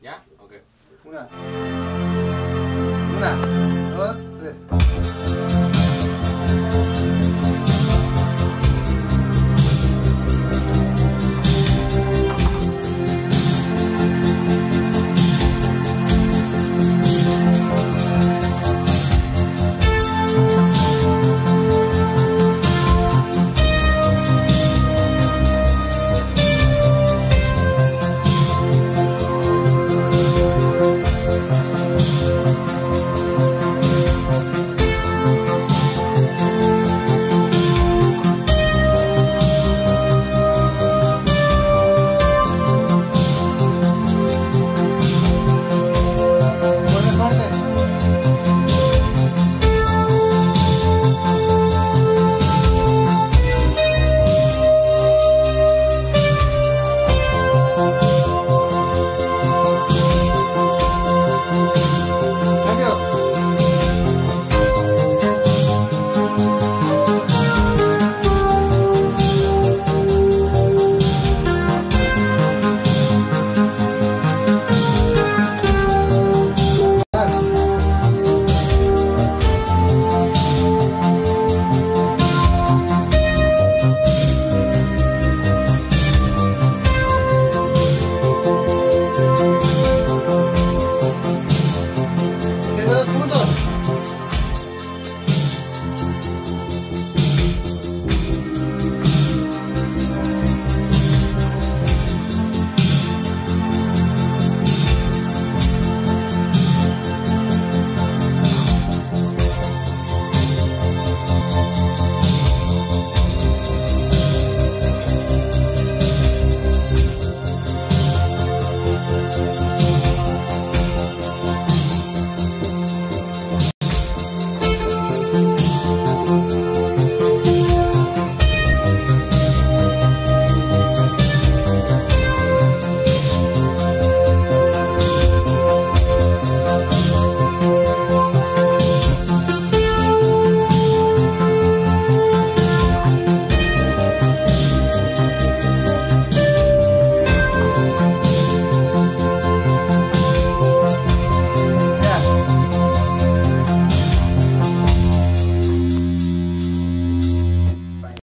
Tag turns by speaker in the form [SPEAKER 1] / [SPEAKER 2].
[SPEAKER 1] ¿Ya? Ok.
[SPEAKER 2] Una. Una, dos.